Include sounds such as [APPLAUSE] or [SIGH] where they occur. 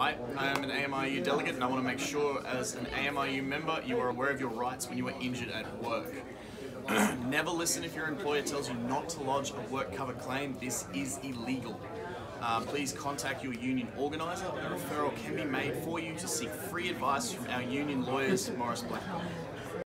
Hi, I am an AMIEU delegate and I want to make sure as an AMIEU member you are aware of your rights when you are injured at work. [CLEARS THROAT] Never listen if your employer tells you not to lodge a work cover claim. This is illegal. Uh, please contact your union organiser. A referral can be made for you to seek free advice from our union lawyers, Morris Black.